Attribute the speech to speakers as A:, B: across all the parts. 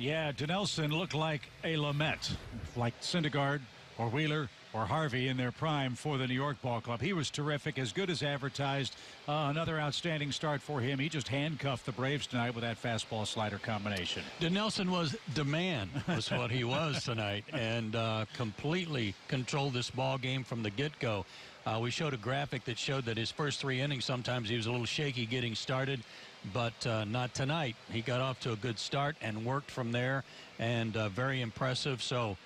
A: Yeah, Dinelson looked like a lament, like Syndergaard or Wheeler or Harvey in their prime for the New York Ball Club. He was terrific, as good as advertised. Uh, another outstanding start for him. He just handcuffed the Braves tonight with that fastball slider combination.
B: Dinelson was demand was what he was tonight, and uh, completely controlled this ball game from the get-go. Uh, we showed a graphic that showed that his first three innings, sometimes he was a little shaky getting started, but uh, not tonight. He got off to a good start and worked from there, and uh, very impressive. So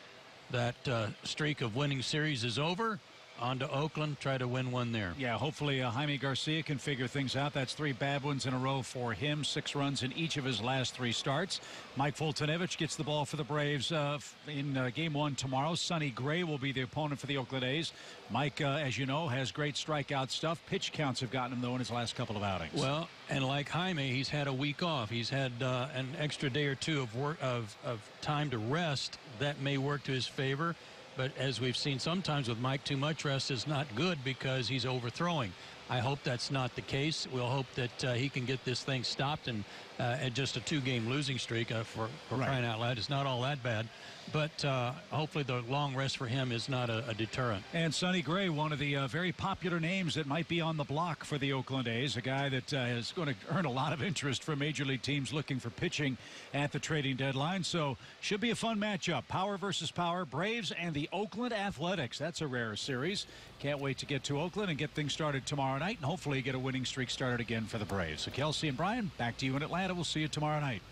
B: that uh, streak of winning series is over on to Oakland, try to win one there.
A: Yeah, hopefully uh, Jaime Garcia can figure things out. That's three bad ones in a row for him. Six runs in each of his last three starts. Mike Foltynewicz gets the ball for the Braves uh, in uh, game one tomorrow. Sonny Gray will be the opponent for the Oakland A's. Mike, uh, as you know, has great strikeout stuff. Pitch counts have gotten him, though, in his last couple of outings.
B: Well, and like Jaime, he's had a week off. He's had uh, an extra day or two of work of, of time to rest. That may work to his favor. But as we've seen sometimes with Mike, too much rest is not good because he's overthrowing. I hope that's not the case. We'll hope that uh, he can get this thing stopped and uh, at just a two-game losing streak uh, for, for right. crying out loud. It's not all that bad. But uh, hopefully the long rest for him is not a, a deterrent.
A: And Sonny Gray, one of the uh, very popular names that might be on the block for the Oakland A's, a guy that uh, is going to earn a lot of interest from major league teams looking for pitching at the trading deadline. So should be a fun matchup. Power versus power. Braves and the Oakland Athletics. That's a rare series. Can't wait to get to Oakland and get things started tomorrow night and hopefully get a winning streak started again for the Braves. So Kelsey and Brian, back to you in Atlanta. We'll see you tomorrow night.